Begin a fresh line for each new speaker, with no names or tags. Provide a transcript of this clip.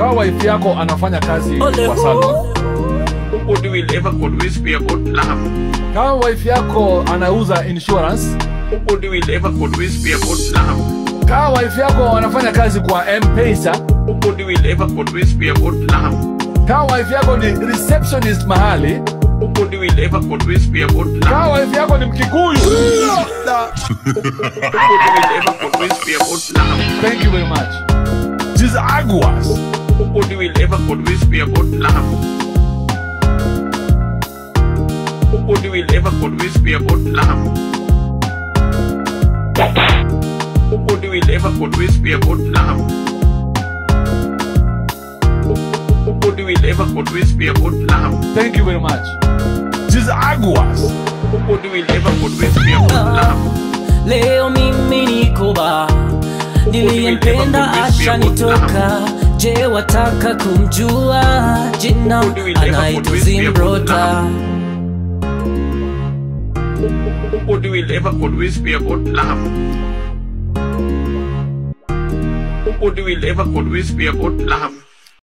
kama wife yako anafanya kazi kwa salon
will ever could we speak about love?
kama wife yako anauza insurance
will ever could we speak about love?
kama wife yako anafanya kazi kwa mpesa
will ever could we speak about love?
kama wife yako ni receptionist mahali
will ever could we speak about love?
kama wife yako ni mkikuyu
will ever could we speak about love?
thank you very much Jesus aguas
What do we ever could we speak about love? What do we ever could we speak about love? What do we ever could we speak about love? What do we ever could we speak about love?
thank you very much She's aguas
What do we ever could we speak about love?
Leo mimi niko ba niliyempenda ashanitoka. Je, wataka kumjua jina? Anaitwa Zimbrota.
What do we ever could we speak about love? Would we ever we speak about love?